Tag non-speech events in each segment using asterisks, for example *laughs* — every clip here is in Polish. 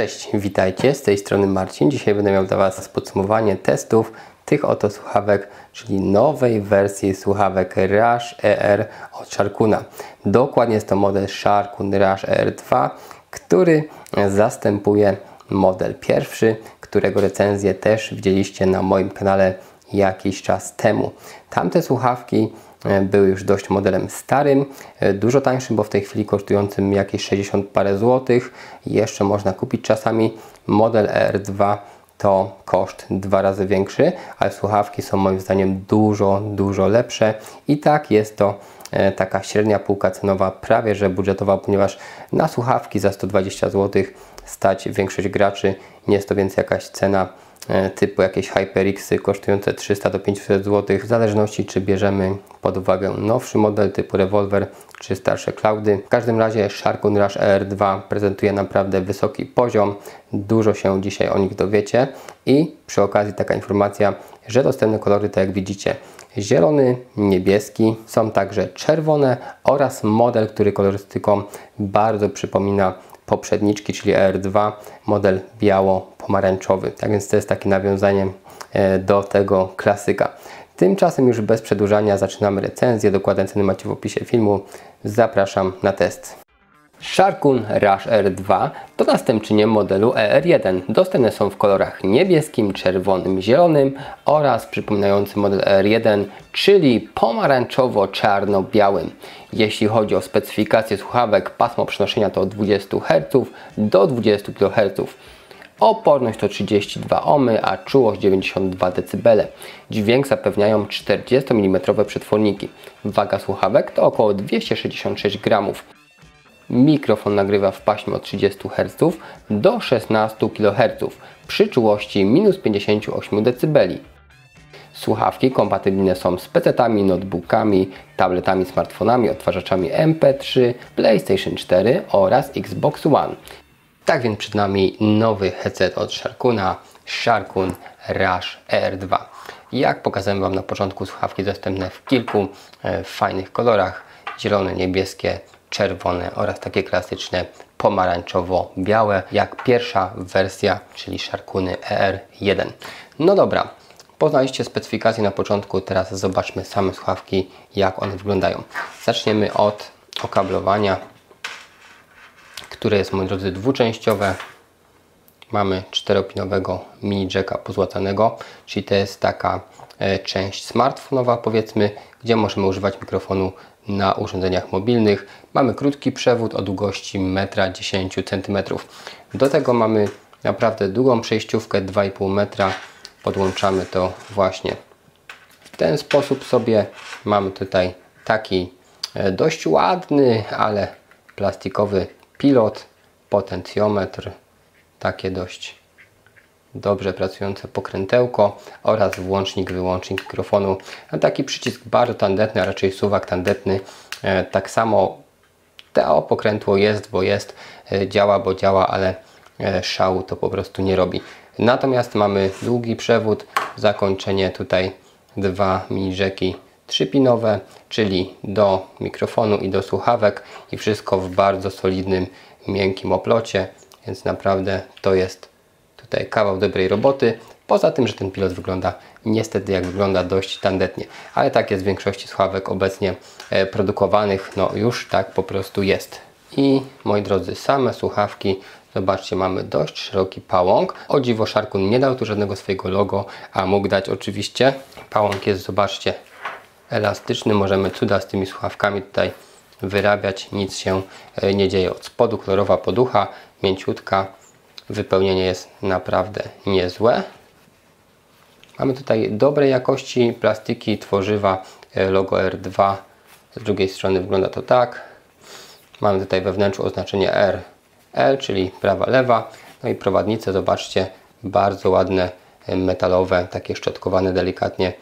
Cześć, witajcie, z tej strony Marcin. Dzisiaj będę miał dla Was podsumowanie testów tych oto słuchawek, czyli nowej wersji słuchawek Rush ER od Sharkuna. Dokładnie jest to model Sharkun Rush ER2, który zastępuje model pierwszy, którego recenzję też widzieliście na moim kanale jakiś czas temu. Tamte słuchawki e, były już dość modelem starym, e, dużo tańszym, bo w tej chwili kosztującym jakieś 60 parę złotych. Jeszcze można kupić czasami. Model ER2 to koszt dwa razy większy, ale słuchawki są moim zdaniem dużo, dużo lepsze. I tak jest to e, taka średnia półka cenowa, prawie że budżetowa, ponieważ na słuchawki za 120 zł stać większość graczy, nie jest to więc jakaś cena typu jakieś HyperXy kosztujące 300 do 500 zł, w zależności czy bierzemy pod uwagę nowszy model typu rewolwer czy starsze cloudy. W każdym razie Sharkun Rush ER2 prezentuje naprawdę wysoki poziom, dużo się dzisiaj o nich dowiecie i przy okazji taka informacja, że dostępne kolory to jak widzicie zielony, niebieski, są także czerwone oraz model, który kolorystyką bardzo przypomina poprzedniczki, czyli ER2, model biało-pomarańczowy. Tak więc to jest takie nawiązanie e, do tego klasyka. Tymczasem już bez przedłużania zaczynamy recenzję. Dokładne ceny macie w opisie filmu. Zapraszam na test. Sharkun Rush R2 to następczynie modelu ER1. Dostępne są w kolorach niebieskim, czerwonym, zielonym oraz przypominający model ER1, czyli pomarańczowo-czarno-białym. Jeśli chodzi o specyfikację słuchawek, pasmo przenoszenia to od 20 Hz do 20 kHz. Oporność to 32 ohmy, a czułość 92 dB. Dźwięk zapewniają 40 mm przetworniki. Waga słuchawek to około 266 gramów. Mikrofon nagrywa w paśmie od 30 Hz do 16 kHz przy czułości minus 58 dB. Słuchawki kompatybilne są z PC-tami, notebookami, tabletami, smartfonami, odtwarzaczami MP3, PlayStation 4 oraz Xbox One. Tak więc przed nami nowy headset od Sharkuna, Sharkun Rush R2. Jak pokazałem Wam na początku, słuchawki dostępne w kilku e, fajnych kolorach, zielone, niebieskie, czerwone oraz takie klasyczne pomarańczowo-białe, jak pierwsza wersja, czyli Sharkuny ER1. No dobra, poznaliście specyfikację na początku, teraz zobaczmy same słuchawki, jak one wyglądają. Zaczniemy od okablowania, które jest, moi drodzy, dwuczęściowe. Mamy czteropinowego mini jacka pozłacanego, czyli to jest taka część smartfonowa powiedzmy, gdzie możemy używać mikrofonu na urządzeniach mobilnych. Mamy krótki przewód o długości 1,10 m. Do tego mamy naprawdę długą przejściówkę 2,5 metra. Podłączamy to właśnie w ten sposób sobie. Mamy tutaj taki e, dość ładny, ale plastikowy pilot, potencjometr, takie dość dobrze pracujące pokrętełko oraz włącznik, wyłącznik mikrofonu. A taki przycisk bardzo tandetny, a raczej suwak tandetny. E, tak samo to pokrętło jest, bo jest, e, działa, bo działa, ale e, szału to po prostu nie robi. Natomiast mamy długi przewód, zakończenie tutaj dwa mini rzeki trzypinowe, czyli do mikrofonu i do słuchawek i wszystko w bardzo solidnym, miękkim oplocie, więc naprawdę to jest tutaj kawał dobrej roboty. Poza tym, że ten pilot wygląda niestety jak wygląda dość tandetnie, ale tak jest w większości słuchawek obecnie e, produkowanych, no już tak po prostu jest. I moi drodzy, same słuchawki, zobaczcie, mamy dość szeroki pałąk. O dziwo Sharkun nie dał tu żadnego swojego logo, a mógł dać oczywiście. Pałąk jest, zobaczcie, elastyczny, możemy cuda z tymi słuchawkami tutaj wyrabiać, nic się e, nie dzieje. Od spodu kolorowa poducha, mięciutka, Wypełnienie jest naprawdę niezłe. Mamy tutaj dobrej jakości plastiki, tworzywa, e, logo R2. Z drugiej strony wygląda to tak. Mamy tutaj we wnętrzu oznaczenie R, L, czyli prawa, lewa. No i prowadnice, zobaczcie, bardzo ładne, e, metalowe, takie szczotkowane delikatnie.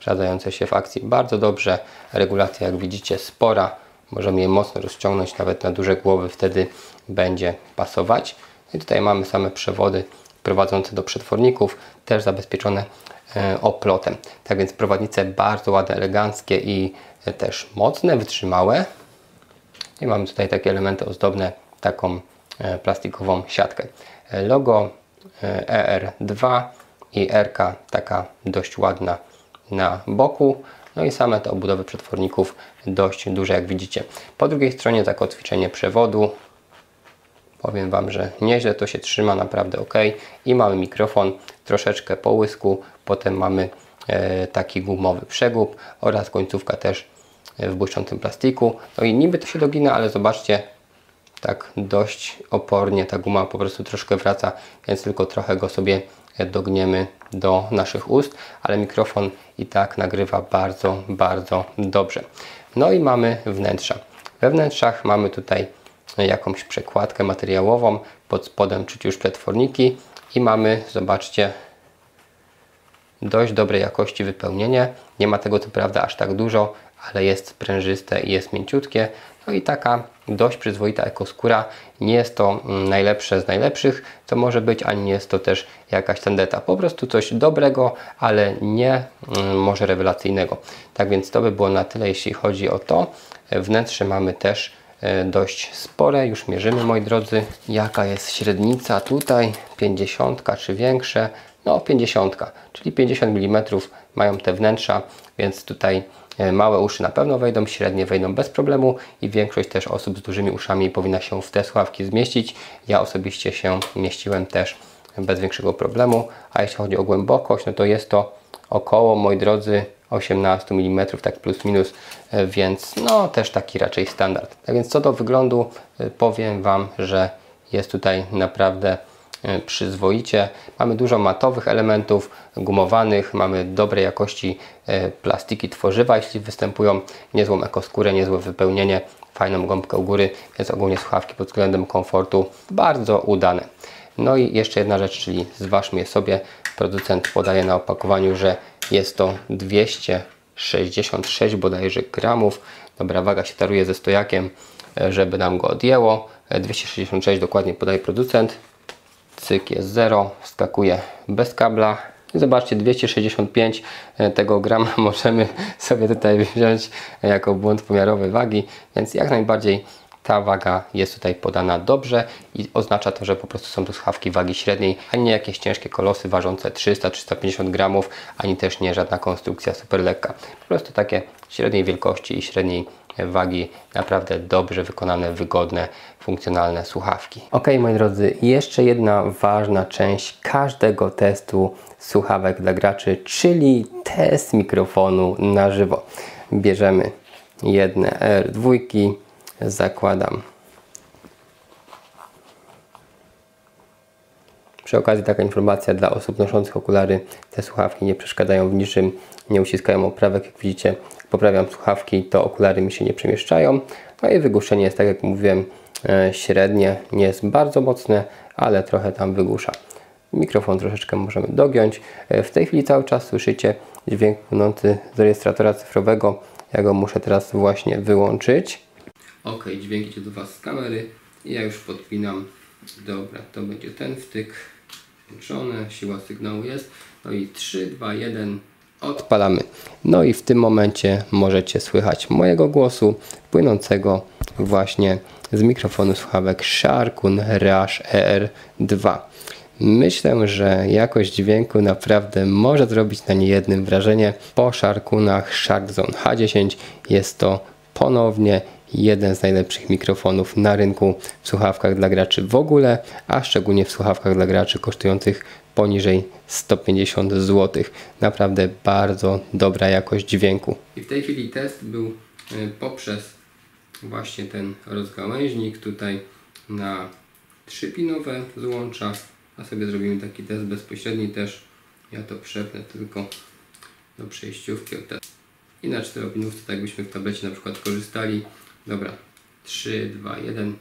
Sprawdzające się w akcji bardzo dobrze. Regulacja, jak widzicie, spora. Możemy je mocno rozciągnąć nawet na duże głowy, wtedy będzie pasować. I tutaj mamy same przewody prowadzące do przetworników, też zabezpieczone e, oplotem. Tak więc prowadnice bardzo ładne, eleganckie i też mocne, wytrzymałe. I mamy tutaj takie elementy ozdobne taką e, plastikową siatkę. Logo ER2 i RK taka dość ładna na boku. No i same te obudowy przetworników dość duże jak widzicie. Po drugiej stronie zakotwiczenie przewodu. Powiem Wam, że nieźle to się trzyma, naprawdę ok. I mamy mikrofon, troszeczkę połysku, potem mamy e, taki gumowy przegub oraz końcówka też w błyszczącym plastiku. No i niby to się dogina, ale zobaczcie, tak dość opornie ta guma po prostu troszkę wraca, więc tylko trochę go sobie dogniemy do naszych ust, ale mikrofon i tak nagrywa bardzo, bardzo dobrze. No i mamy wnętrza. We wnętrzach mamy tutaj jakąś przekładkę materiałową, pod spodem czuć już przetworniki i mamy, zobaczcie, dość dobrej jakości wypełnienie. Nie ma tego co prawda aż tak dużo, ale jest sprężyste i jest mięciutkie. No i taka dość przyzwoita ekoskóra. Nie jest to mm, najlepsze z najlepszych, co może być, ani nie jest to też jakaś tandeta. Po prostu coś dobrego, ale nie mm, może rewelacyjnego. Tak więc to by było na tyle, jeśli chodzi o to. Wnętrze mamy też e, dość spore. Już mierzymy, moi drodzy, jaka jest średnica tutaj. 50 czy większe. No 50, czyli 50 mm mają te wnętrza, więc tutaj E, małe uszy na pewno wejdą, średnie wejdą bez problemu i większość też osób z dużymi uszami powinna się w te słuchawki zmieścić. Ja osobiście się mieściłem też bez większego problemu, a jeśli chodzi o głębokość, no to jest to około, moi drodzy, 18 mm, tak plus minus, e, więc no też taki raczej standard. Tak więc co do wyglądu, e, powiem Wam, że jest tutaj naprawdę przyzwoicie. Mamy dużo matowych elementów, gumowanych, mamy dobrej jakości e, plastiki tworzywa, jeśli występują, niezłą ekoskórę, niezłe wypełnienie, fajną gąbkę u góry, więc ogólnie słuchawki pod względem komfortu bardzo udane. No i jeszcze jedna rzecz, czyli zważmy je sobie. Producent podaje na opakowaniu, że jest to 266 bodajże gramów. Dobra, waga się taruje ze stojakiem, e, żeby nam go odjęło. 266 dokładnie podaje producent cyk jest 0, wskakuje bez kabla. I zobaczcie, 265 e, tego grama *laughs* możemy sobie tutaj wziąć jako błąd pomiarowy wagi, więc jak najbardziej ta waga jest tutaj podana dobrze i oznacza to, że po prostu są to słuchawki wagi średniej, a nie jakieś ciężkie kolosy ważące 300-350 gramów, ani też nie żadna konstrukcja super lekka. Po prostu takie średniej wielkości i średniej wagi, naprawdę dobrze wykonane, wygodne, funkcjonalne słuchawki. Ok, moi drodzy, jeszcze jedna ważna część każdego testu słuchawek dla graczy, czyli test mikrofonu na żywo. Bierzemy jedne R2, zakładam Przy okazji taka informacja dla osób noszących okulary. Te słuchawki nie przeszkadzają w niczym, nie uciskają oprawek. Jak widzicie, poprawiam słuchawki, to okulary mi się nie przemieszczają. No i wygłuszenie jest, tak jak mówiłem, e, średnie. Nie jest bardzo mocne, ale trochę tam wygłusza. Mikrofon troszeczkę możemy dogiąć. E, w tej chwili cały czas słyszycie dźwięk płynący z rejestratora cyfrowego. Ja go muszę teraz właśnie wyłączyć. Ok, dźwięk idzie do Was z kamery. Ja już podpinam. Dobra, to będzie ten wtyk włączone, siła sygnału jest. No i 3, 2, 1, odpalamy. No i w tym momencie możecie słychać mojego głosu płynącego właśnie z mikrofonu słuchawek Sharkun Rush ER2. Myślę, że jakość dźwięku naprawdę może zrobić na niejednym wrażenie. Po Sharkunach Sharkzone H10 jest to ponownie jeden z najlepszych mikrofonów na rynku w słuchawkach dla graczy w ogóle, a szczególnie w słuchawkach dla graczy kosztujących poniżej 150 zł. Naprawdę bardzo dobra jakość dźwięku. I w tej chwili test był e, poprzez właśnie ten rozgałęźnik tutaj na trzypinowe złącza, a sobie zrobimy taki test bezpośredni też. Ja to przepnę tylko do przejściówki i na czteropinówce, tak jakbyśmy w tablecie na przykład korzystali. Dobra, 3, 2, 1.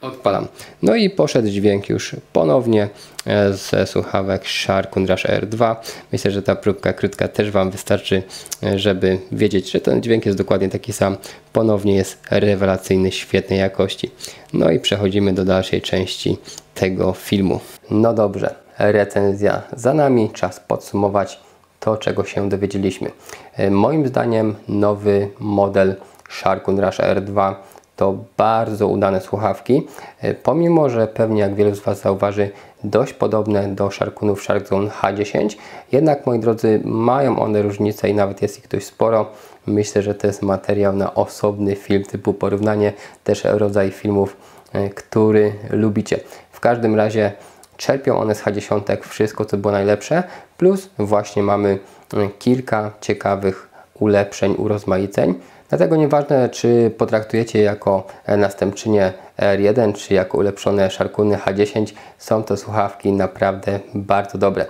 Odpalam. No i poszedł dźwięk już ponownie e, ze słuchawek Shark Rush R2. Myślę, że ta próbka krótka też Wam wystarczy, e, żeby wiedzieć, że ten dźwięk jest dokładnie taki sam. Ponownie jest rewelacyjny, świetnej jakości. No i przechodzimy do dalszej części tego filmu. No dobrze, recenzja za nami. Czas podsumować to, czego się dowiedzieliśmy. E, moim zdaniem nowy model Sharkun Rush R2 to bardzo udane słuchawki. E, pomimo, że pewnie jak wielu z Was zauważy, dość podobne do Sharkunów Sharkzone H10, jednak moi drodzy, mają one różnice i nawet jest ich dość sporo. Myślę, że to jest materiał na osobny film typu porównanie, też rodzaj filmów, e, który lubicie. W każdym razie czerpią one z H10 wszystko, co było najlepsze, plus właśnie mamy e, kilka ciekawych ulepszeń, urozmaiceń. Dlatego nieważne, czy potraktujecie jako następczynię R1, czy jako ulepszone Sharkuny H10, są to słuchawki naprawdę bardzo dobre.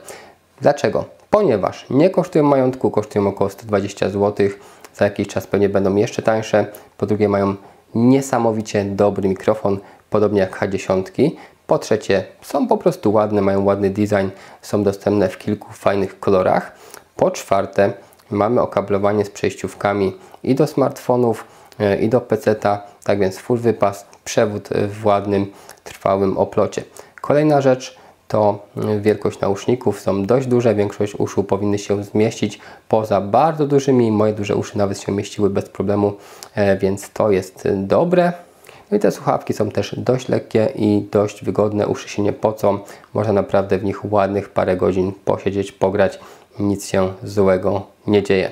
Dlaczego? Ponieważ nie kosztują majątku, kosztują około 120 zł, za jakiś czas pewnie będą jeszcze tańsze. Po drugie mają niesamowicie dobry mikrofon, podobnie jak H10. Po trzecie są po prostu ładne, mają ładny design, są dostępne w kilku fajnych kolorach. Po czwarte mamy okablowanie z przejściówkami i do smartfonów, e, i do PC-a, tak więc full wypas, przewód w ładnym, trwałym oplocie. Kolejna rzecz to e, wielkość nauszników, są dość duże, większość uszu powinny się zmieścić poza bardzo dużymi, moje duże uszy nawet się mieściły bez problemu, e, więc to jest dobre. No i te słuchawki są też dość lekkie i dość wygodne, uszy się nie pocą, można naprawdę w nich ładnych parę godzin posiedzieć, pograć, nic się złego nie dzieje.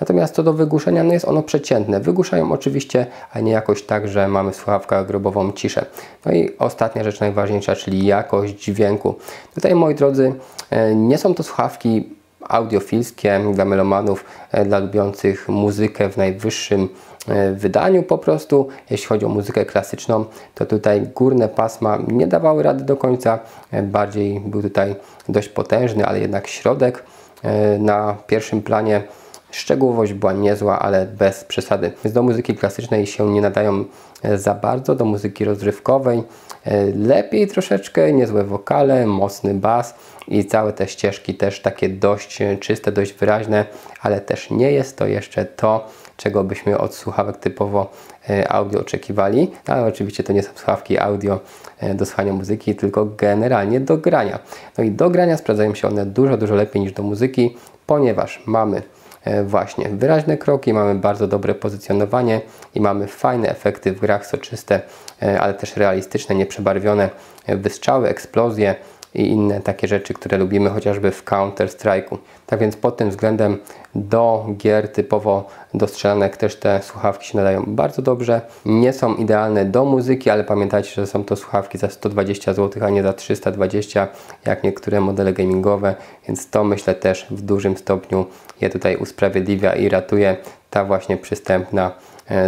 Natomiast co do wygłuszenia, no jest ono przeciętne. Wygłuszają oczywiście, ale nie jakoś tak, że mamy w słuchawkach grobową ciszę. No i ostatnia rzecz najważniejsza, czyli jakość dźwięku. Tutaj, moi drodzy, e, nie są to słuchawki audiofilskie dla melomanów, e, dla lubiących muzykę w najwyższym e, wydaniu po prostu. Jeśli chodzi o muzykę klasyczną, to tutaj górne pasma nie dawały rady do końca. Bardziej był tutaj dość potężny, ale jednak środek na pierwszym planie Szczegółowość była niezła, ale bez przesady. Więc do muzyki klasycznej się nie nadają e, za bardzo, do muzyki rozrywkowej e, lepiej troszeczkę, niezłe wokale, mocny bas i całe te ścieżki też takie dość e, czyste, dość wyraźne, ale też nie jest to jeszcze to, czego byśmy od słuchawek typowo audio oczekiwali, ale oczywiście to nie są słuchawki audio do słuchania muzyki, tylko generalnie do grania. No i do grania sprawdzają się one dużo, dużo lepiej niż do muzyki, ponieważ mamy właśnie wyraźne kroki, mamy bardzo dobre pozycjonowanie i mamy fajne efekty w grach soczyste, e, ale też realistyczne, nieprzebarwione e, wystrzały, eksplozje i inne takie rzeczy, które lubimy chociażby w Counter-Strike'u. Tak więc pod tym względem do gier typowo do strzelanek też te słuchawki się nadają bardzo dobrze. Nie są idealne do muzyki, ale pamiętajcie, że są to słuchawki za 120 zł, a nie za 320 jak niektóre modele gamingowe, więc to myślę też w dużym stopniu je tutaj usprawiedliwia i ratuje ta właśnie przystępna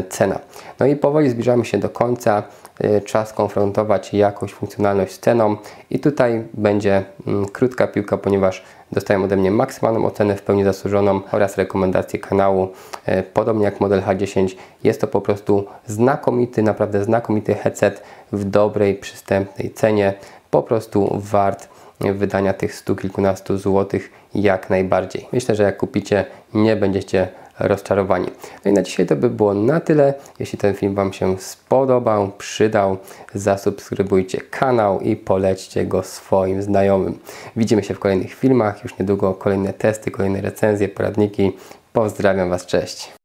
cena. No i powoli zbliżamy się do końca. E, czas konfrontować jakość, funkcjonalność z ceną i tutaj będzie mm, krótka piłka, ponieważ dostają ode mnie maksymalną ocenę w pełni zasłużoną oraz rekomendację kanału. E, podobnie jak model H10 jest to po prostu znakomity, naprawdę znakomity headset w dobrej, przystępnej cenie. Po prostu wart wydania tych stu kilkunastu złotych jak najbardziej. Myślę, że jak kupicie, nie będziecie rozczarowani. No i na dzisiaj to by było na tyle. Jeśli ten film Wam się spodobał, przydał, zasubskrybujcie kanał i polećcie go swoim znajomym. Widzimy się w kolejnych filmach, już niedługo kolejne testy, kolejne recenzje, poradniki. Pozdrawiam Was, cześć!